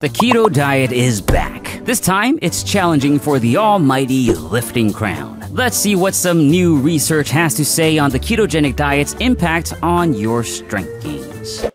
The keto diet is back. This time, it's challenging for the almighty lifting crown. Let's see what some new research has to say on the ketogenic diet's impact on your strength gains.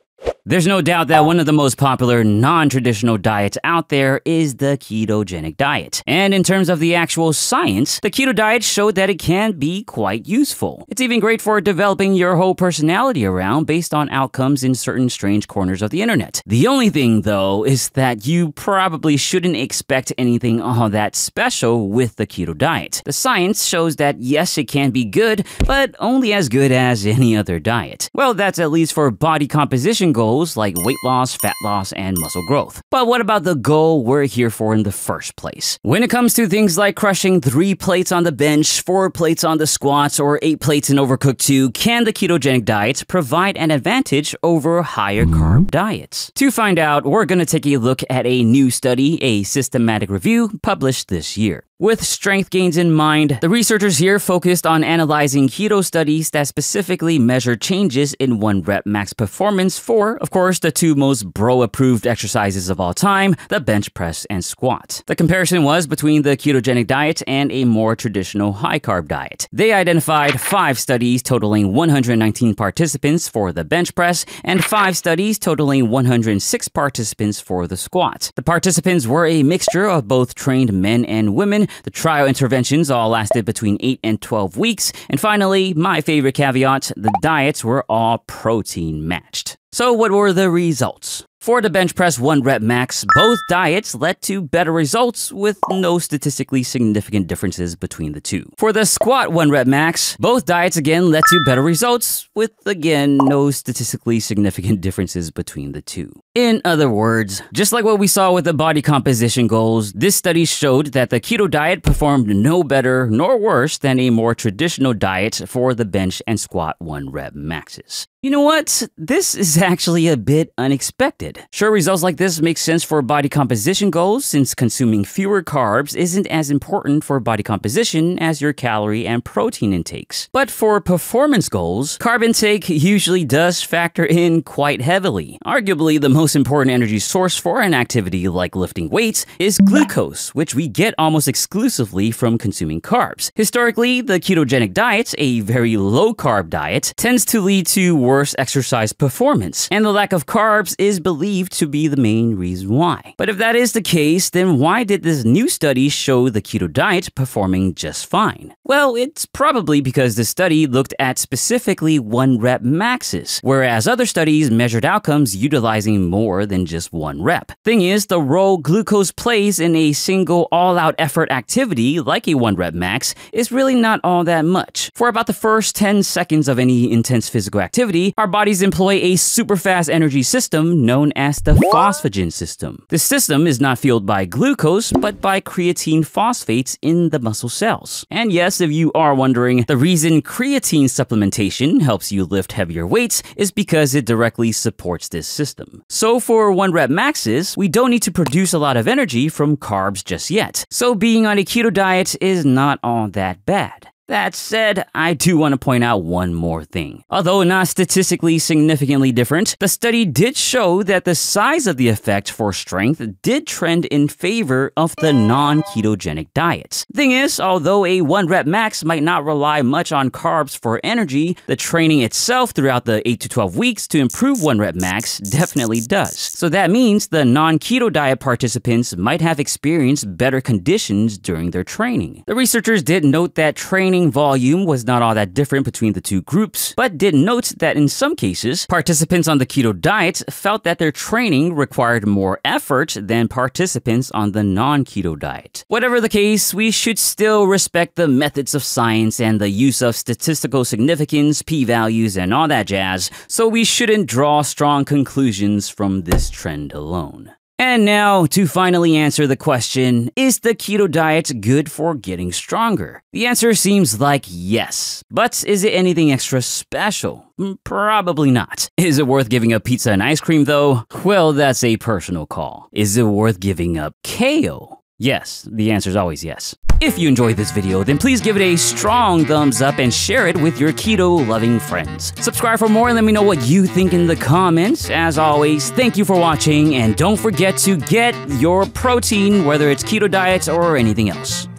There's no doubt that one of the most popular non traditional diets out there is the ketogenic diet. And in terms of the actual science, the keto diet showed that it can be quite useful. It's even great for developing your whole personality around based on outcomes in certain strange corners of the internet. The only thing, though, is that you probably shouldn't expect anything all that special with the keto diet. The science shows that yes, it can be good, but only as good as any other diet. Well, that's at least for body composition goals goals like weight loss, fat loss, and muscle growth. But what about the goal we're here for in the first place? When it comes to things like crushing three plates on the bench, four plates on the squats, or eight plates in Overcooked 2, can the ketogenic diet provide an advantage over higher carb diets? To find out, we're going to take a look at a new study, a systematic review published this year. With strength gains in mind, the researchers here focused on analyzing keto studies that specifically measure changes in one rep max performance for, of course, the two most bro approved exercises of all time the bench press and squat. The comparison was between the ketogenic diet and a more traditional high carb diet. They identified five studies totaling 119 participants for the bench press and five studies totaling 106 participants for the squat. The participants were a mixture of both trained men and women the trial interventions all lasted between 8 and 12 weeks. And finally, my favorite caveat the diets were all protein matched. So, what were the results? For the bench press 1 rep max, both diets led to better results with no statistically significant differences between the two. For the squat 1 rep max, both diets again led to better results with again no statistically significant differences between the two. In other words, just like what we saw with the body composition goals, this study showed that the keto diet performed no better nor worse than a more traditional diet for the bench and squat 1 rep maxes. You know what? This is actually a bit unexpected. Sure, results like this make sense for body composition goals since consuming fewer carbs isn't as important for body composition as your calorie and protein intakes. But for performance goals, carb intake usually does factor in quite heavily. Arguably, the most important energy source for an activity like lifting weights is glucose, which we get almost exclusively from consuming carbs. Historically, the ketogenic diet, a very low carb diet, tends to lead to worse exercise performance, and the lack of carbs is believed to be the main reason why. But if that is the case, then why did this new study show the keto diet performing just fine? Well, it's probably because the study looked at specifically one rep maxes, whereas other studies measured outcomes utilizing more than just one rep. Thing is, the role glucose plays in a single all out effort activity like a one rep max is really not all that much. For about the first 10 seconds of any intense physical activity, our bodies employ a super fast energy system known as the phosphagen system. This system is not fueled by glucose, but by creatine phosphates in the muscle cells. And yes, if you are wondering, the reason creatine supplementation helps you lift heavier weights is because it directly supports this system. So for one rep maxes, we don't need to produce a lot of energy from carbs just yet. So being on a keto diet is not all that bad. That said, I do want to point out one more thing. Although not statistically significantly different, the study did show that the size of the effect for strength did trend in favor of the non-ketogenic diets. Thing is, although a 1 rep max might not rely much on carbs for energy, the training itself throughout the 8 to 12 weeks to improve 1 rep max definitely does. So that means the non-keto diet participants might have experienced better conditions during their training. The researchers did note that training training volume was not all that different between the two groups, but did note that in some cases, participants on the keto diet felt that their training required more effort than participants on the non keto diet. Whatever the case, we should still respect the methods of science and the use of statistical significance, p values, and all that jazz, so we shouldn't draw strong conclusions from this trend alone. And now, to finally answer the question Is the keto diet good for getting stronger? The answer seems like yes. But is it anything extra special? Mm, probably not. Is it worth giving up pizza and ice cream, though? Well, that's a personal call. Is it worth giving up kale? Yes, the answer is always yes. If you enjoyed this video, then please give it a strong thumbs up and share it with your keto loving friends. Subscribe for more and let me know what you think in the comments. As always, thank you for watching and don't forget to get your protein, whether it's keto diets or anything else.